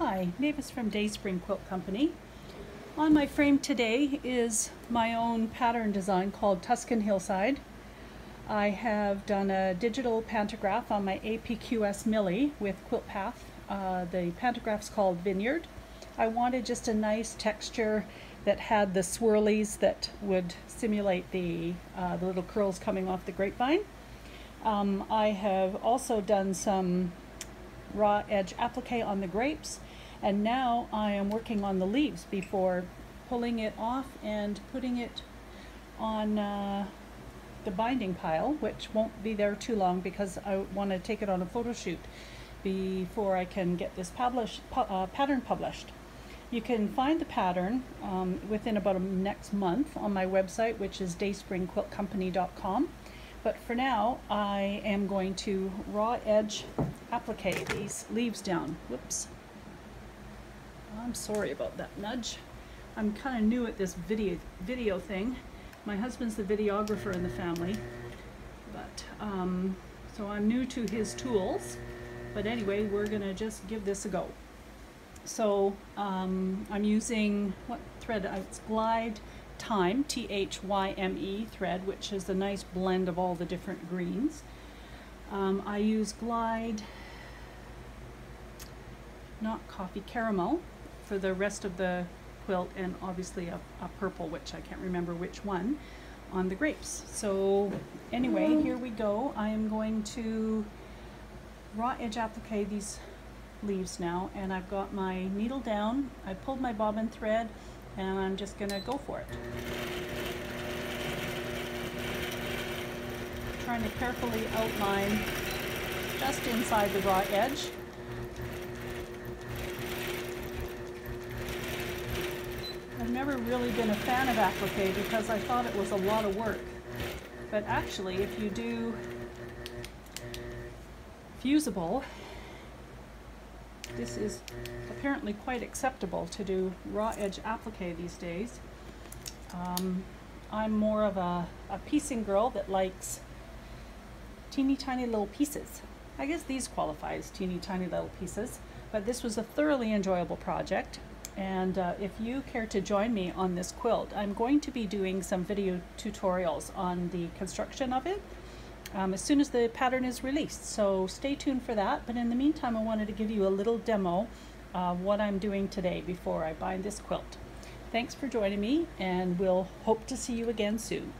Hi, Mavis from Dayspring Quilt Company. On my frame today is my own pattern design called Tuscan Hillside. I have done a digital pantograph on my APQS Millie with Quilt Path. Uh, the pantograph's called Vineyard. I wanted just a nice texture that had the swirlies that would simulate the, uh, the little curls coming off the grapevine. Um, I have also done some raw edge applique on the grapes and now I am working on the leaves before pulling it off and putting it on uh, the binding pile which won't be there too long because I want to take it on a photo shoot before I can get this publish, pu uh, pattern published. You can find the pattern um, within about a next month on my website which is dayspringquiltcompany.com but for now, I am going to raw edge applique these leaves down. Whoops. I'm sorry about that nudge. I'm kind of new at this video, video thing. My husband's the videographer in the family, but um, so I'm new to his tools. But anyway, we're gonna just give this a go. So um, I'm using, what thread? It's Glide Thyme, T-H-Y-M-E thread, which is a nice blend of all the different greens. Um, I use Glide, not coffee, caramel for the rest of the quilt and obviously a, a purple, which I can't remember which one, on the grapes. So anyway, here we go. I am going to raw edge applique these leaves now and I've got my needle down. I pulled my bobbin thread and I'm just gonna go for it. Trying to carefully outline just inside the raw edge. I've never really been a fan of applique because I thought it was a lot of work. But actually, if you do fusible this is apparently quite acceptable to do raw edge applique these days. Um, I'm more of a, a piecing girl that likes teeny tiny little pieces. I guess these qualify as teeny tiny little pieces, but this was a thoroughly enjoyable project. And uh, if you care to join me on this quilt, I'm going to be doing some video tutorials on the construction of it um, as soon as the pattern is released. So stay tuned for that. But in the meantime, I wanted to give you a little demo of what I'm doing today before I bind this quilt. Thanks for joining me and we'll hope to see you again soon.